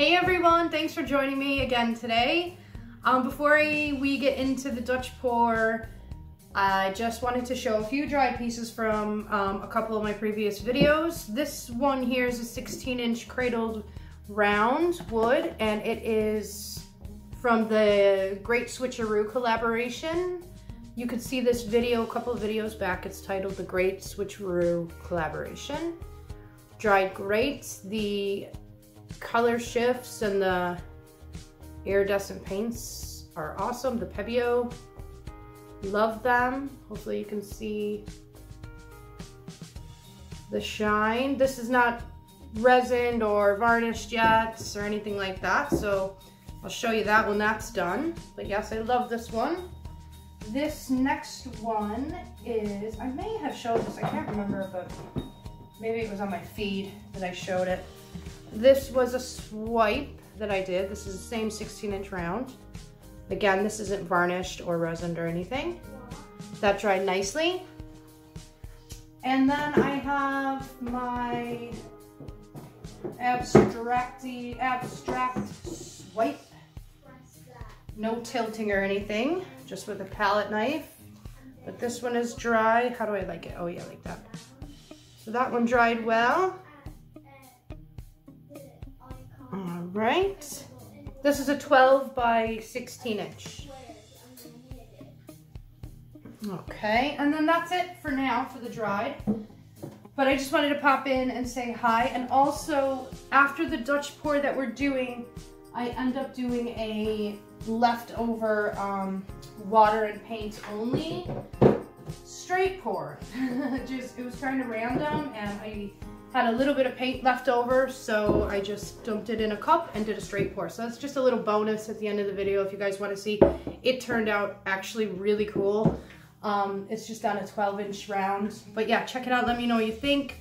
Hey everyone, thanks for joining me again today. Um, before I, we get into the Dutch pour, I just wanted to show a few dry pieces from um, a couple of my previous videos. This one here is a 16 inch cradled round wood and it is from the Great Switcheroo collaboration. You could see this video a couple of videos back. It's titled The Great Switcheroo Collaboration. Dried great. The color shifts and the iridescent paints are awesome. The Pebeo, love them. Hopefully you can see the shine. This is not resined or varnished yet or anything like that. So I'll show you that when that's done. But yes, I love this one. This next one is, I may have showed this, I can't remember, but maybe it was on my feed that I showed it. This was a swipe that I did. This is the same 16 inch round. Again, this isn't varnished or resined or anything. That dried nicely. And then I have my abstracty, abstract swipe. No tilting or anything, just with a palette knife. But this one is dry. How do I like it? Oh yeah, like that. So that one dried well. Right. This is a 12 by 16 inch. Okay, and then that's it for now for the dried. But I just wanted to pop in and say hi. And also, after the Dutch pour that we're doing, I end up doing a leftover um, water and paint only straight pour. just, it was kind of random and I had a little bit of paint left over, so I just dumped it in a cup and did a straight pour. So that's just a little bonus at the end of the video if you guys want to see. It turned out actually really cool. Um, it's just on a 12 inch round. But yeah, check it out. Let me know what you think.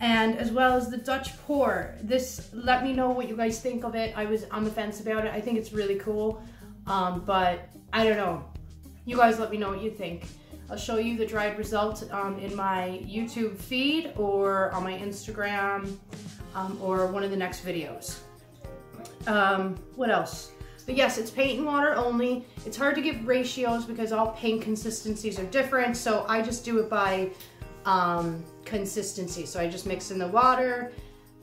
And as well as the Dutch pour. This, let me know what you guys think of it. I was on the fence about it. I think it's really cool. Um, but I don't know. You guys let me know what you think. I'll show you the dried result um, in my YouTube feed or on my Instagram um, or one of the next videos. Um, what else? But yes, it's paint and water only. It's hard to give ratios because all paint consistencies are different. So I just do it by um, consistency. So I just mix in the water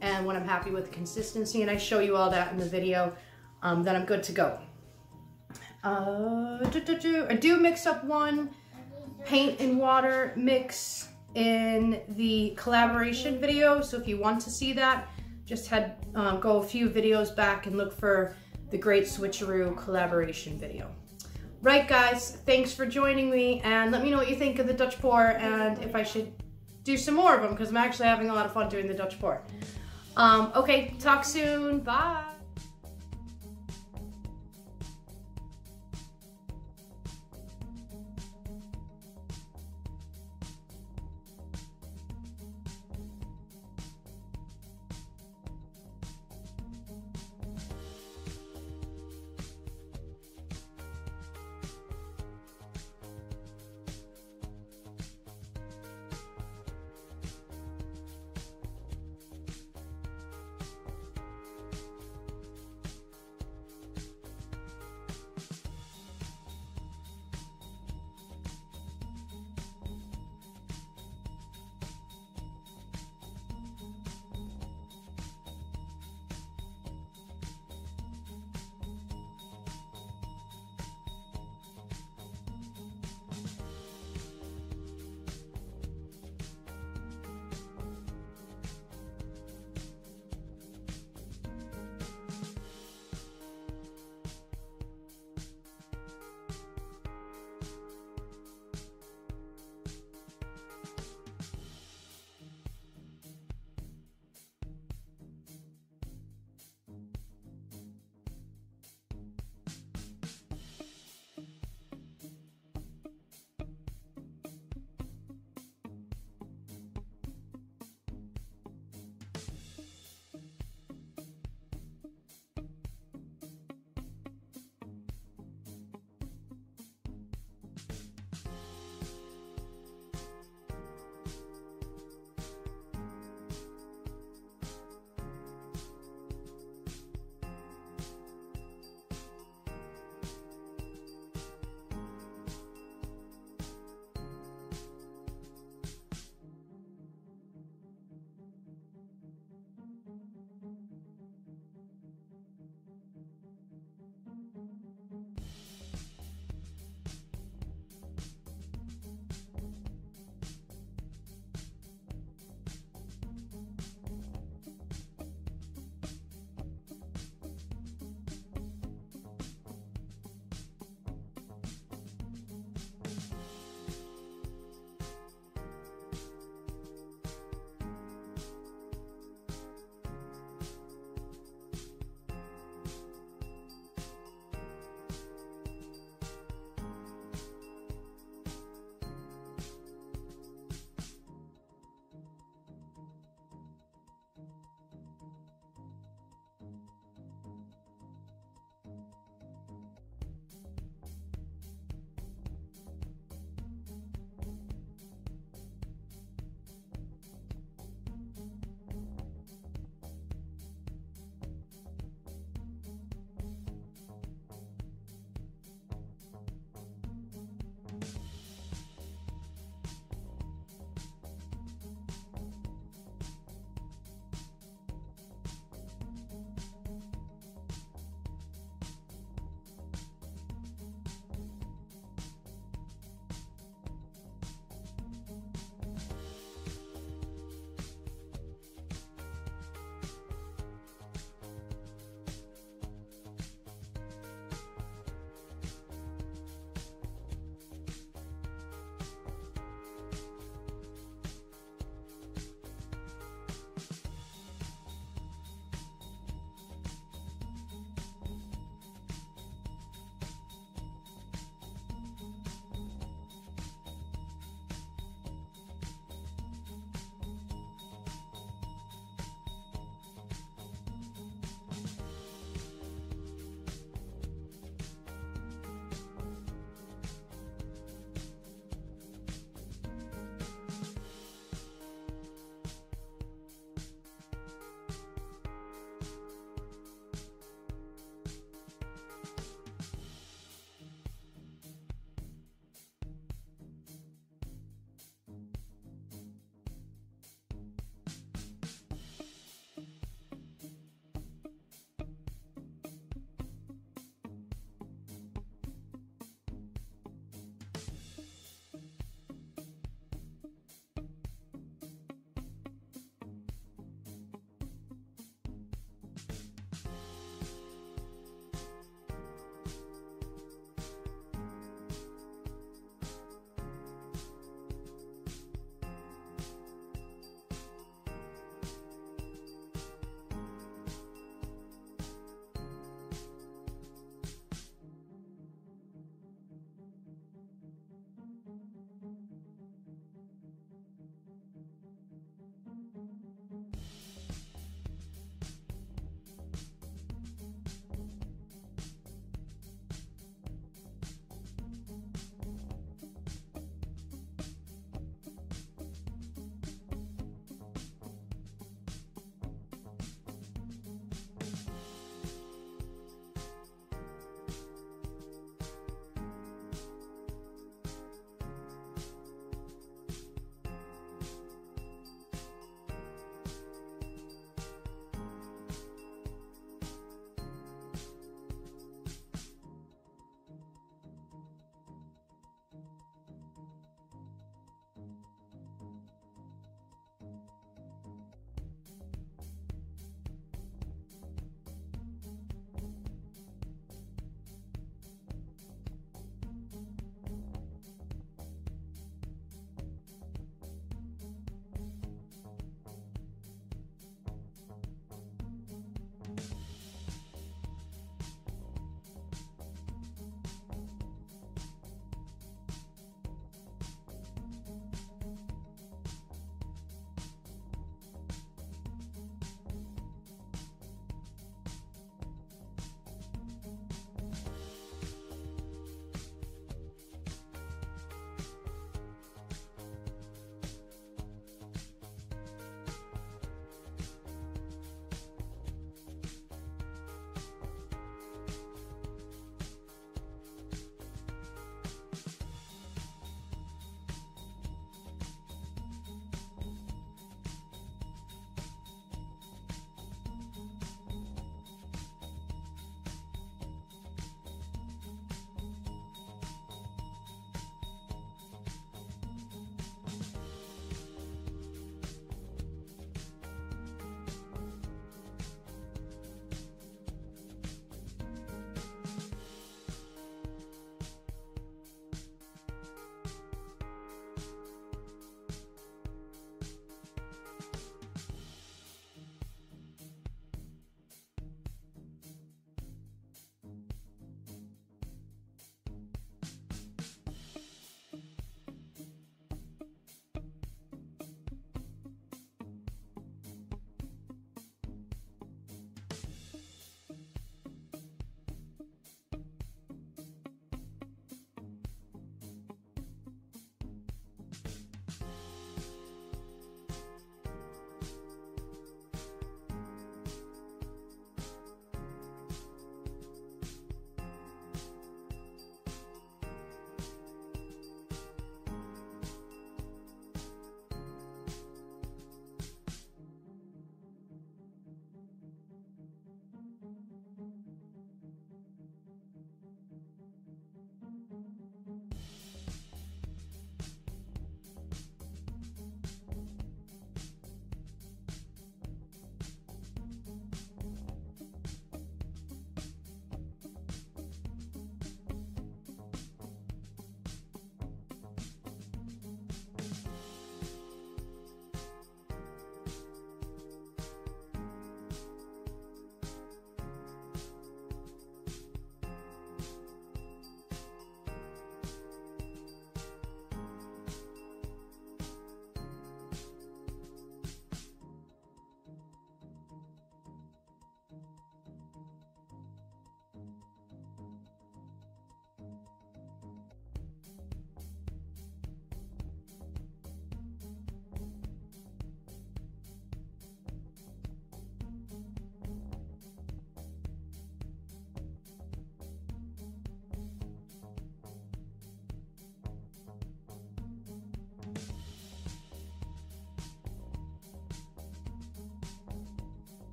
and when I'm happy with the consistency and I show you all that in the video, um, then I'm good to go. Uh, do, do, do. I do mix up one paint and water mix in the collaboration video. So if you want to see that, just head um, go a few videos back and look for the Great Switcheroo collaboration video. Right guys, thanks for joining me and let me know what you think of the Dutch pour and if I should do some more of them because I'm actually having a lot of fun doing the Dutch pour. Um, okay, talk soon, bye.